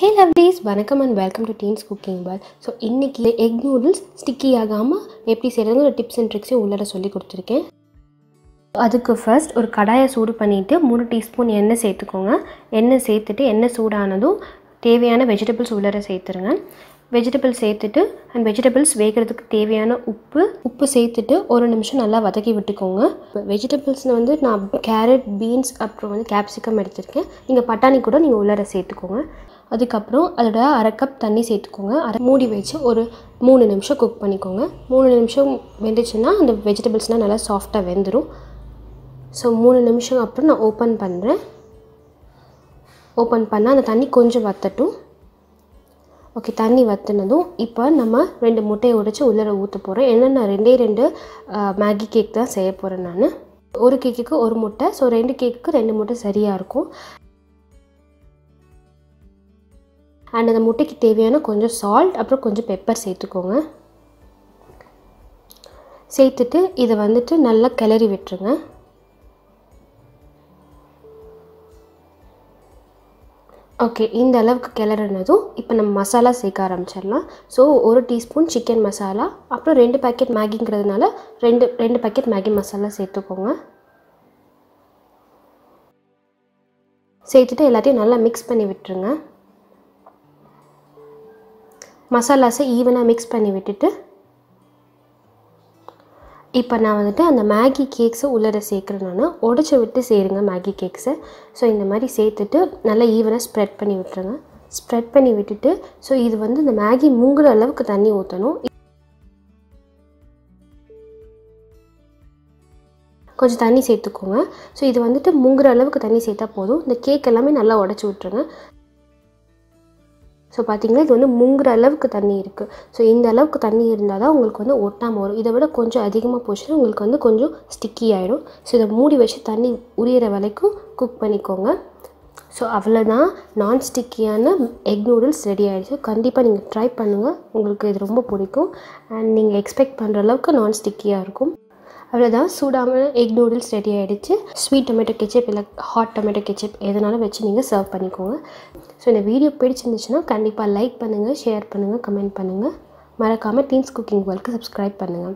ஹே lovelies வணக்கம் and welcome to teens cooking pal so இன்றைக்கி egg noodles sticky ஆகாமல் எப்படி செய்கிறதுங்கிற டிப்ஸ் அண்ட் ட்ரிக்ஸையும் உள்ளார சொல்லி கொடுத்துருக்கேன். அதுக்கு ஃபர்ஸ்ட் ஒரு கடாயை சூடு பண்ணிவிட்டு மூணு டீஸ்பூன் எண்ணெய் சேர்த்துக்கோங்க. எண்ணெய் சேர்த்துட்டு எண்ணெய் சூடானதும் தேவையான வெஜிடபிள்ஸ் உள்ளார சேர்த்துருங்க. வெஜிடபிள்ஸ் சேர்த்துட்டு அண்ட் வெஜிடபிள்ஸ் வேகிறதுக்கு தேவையான உப்பு உப்பு சேர்த்துட்டு ஒரு நிமிஷம் நல்லா வதக்கி விட்டுக்கோங்க. வெஜிடபிள்ஸில் வந்து நான் கேரட் பீன்ஸ் அப்புறம் வந்து கேப்சிகம் எடுத்திருக்கேன். நீங்கள் பட்டாணி கூட நீங்கள் உள்ளார சேர்த்துக்கோங்க. அதுக்கப்புறம் அதோட அரை கப் தண்ணி சேர்த்துக்கோங்க. அரை மூடி வச்சு ஒரு மூணு நிமிஷம் குக் பண்ணிக்கோங்க. மூணு நிமிஷம் வெந்துச்சுன்னா அந்த வெஜிடபிள்ஸ்லாம் நல்லா சாஃப்டாக வெந்துடும் ஸோ மூணு நிமிஷம் அப்புறம் நான் ஓப்பன் பண்ணுறேன் ஓப்பன் பண்ணால் அந்த தண்ணி கொஞ்சம் வத்தட்டும். ஓகே தண்ணி வற்றினதும் இப்போ நம்ம ரெண்டு முட்டையை உடைச்சி உள்ளர ஊற்ற போகிறோம் ஏன்னா நான் ரெண்டே ரெண்டு மேகி கேக் தான் செய்ய போகிறேன் நான். ஒரு கேக்குக்கு ஒரு முட்டை. ஸோ ரெண்டு கேக்குக்கு ரெண்டு முட்டை சரியாக இருக்கும். அண்ட் அந்த முட்டைக்கு தேவையான கொஞ்சம் சால்ட் அப்புறம் கொஞ்சம் பெப்பர் சேர்த்துக்கோங்க. சேர்த்துட்டு இதை வந்துட்டு நல்லா கிளறி விட்டுருங்க. ஓகே இந்த அளவுக்கு கிளறினதும் இப்போ நம்ம மசாலா சேர்க்க ஆரம்பிச்சிடலாம். ஸோ ஒரு டீஸ்பூன் சிக்கன் மசாலா அப்புறம் ரெண்டு பேக்கெட் மேகிங்கிறதுனால ரெண்டு ரெண்டு பேக்கெட் மேகி மசாலா சேர்த்துக்கோங்க. சேர்த்துட்டு எல்லாத்தையும் நல்லா மிக்ஸ் பண்ணி விட்டுருங்க. மசாலாஸை ஈவனாக மிக்ஸ் பண்ணி விட்டுட்டு இப்போ நான் வந்துட்டு அந்த மேகி கேக்ஸை உள்ளர சேர்க்குறேன்னா உடச்சி விட்டு சேருங்க மேகி கேக்ஸை ஸோ இந்த மாதிரி சேர்த்துட்டு நல்லா ஈவனாக ஸ்ப்ரெட் பண்ணி விட்டுருங்க. ஸ்ப்ரெட் பண்ணி விட்டுட்டு ஸோ இது வந்து இந்த மேகி மூங்குற அளவுக்கு தண்ணி ஊற்றணும் கொஞ்சம் தண்ணி சேர்த்துக்கோங்க. ஸோ இது வந்துட்டு முங்குற அளவுக்கு தண்ணி சேர்த்தா போதும். இந்த கேக் எல்லாமே நல்லா உடச்சி விட்ருங்க ஸோ பார்த்திங்கன்னா இது வந்து முங்குற அளவுக்கு தண்ணி இருக்குது ஸோ இந்த அளவுக்கு தண்ணி இருந்தால் தான் உங்களுக்கு வந்து ஒட்டாமல் வரும். இதை விட கொஞ்சம் அதிகமாக போச்சுன்னா உங்களுக்கு வந்து கொஞ்சம் ஸ்டிக்கி ஆகிடும் ஸோ இதை மூடி வச்சு தண்ணி உரியிற வரைக்கும் குக் பண்ணிக்கோங்க. ஸோ அவ்வளோதான் நான் ஸ்டிக்கியான எக் நூடுல்ஸ் ரெடி ஆகிடுச்சு கண்டிப்பாக நீங்கள் ட்ரை பண்ணுங்கள் உங்களுக்கு இது ரொம்ப பிடிக்கும். அண்ட் நீங்கள் எக்ஸ்பெக்ட் பண்ணுற அளவுக்கு நான் ஸ்டிக்கியாக இருக்கும். அவ்வளோதான் சூடாமல் எக் நூடுல்ஸ் ரெடி ஆகிடுச்சு ஸ்வீட் டொமேட்டோ கெச்சப் இல்லை ஹாட் டொமேட்டோ கெச்சப் எதனாலும் வச்சு நீங்கள் சர்வ் பண்ணிக்கோங்க. ஸோ இந்த வீடியோ பிடிச்சிருந்துச்சுன்னா கண்டிப்பாக லைக் பண்ணுங்கள் ஷேர் பண்ணுங்கள் கமெண்ட் பண்ணுங்கள் மறக்காமல் டீன்ஸ் குக்கிங் வேர்ல்க்கு சப்ஸ்கிரைப் பண்ணுங்கள்